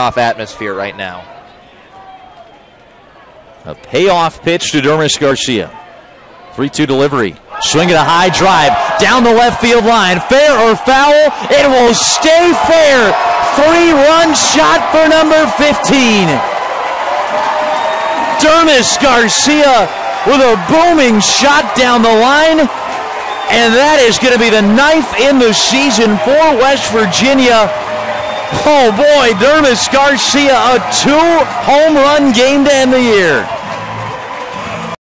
off atmosphere right now. A payoff pitch to Dermis Garcia. 3 2 delivery. Swinging a high drive down the left field line. Fair or foul? It will stay fair. Three run shot for number 15. Dermis Garcia with a booming shot down the line. And that is going to be the ninth in the season for West Virginia. Oh boy, Dermis Garcia, a two home run game to end the year.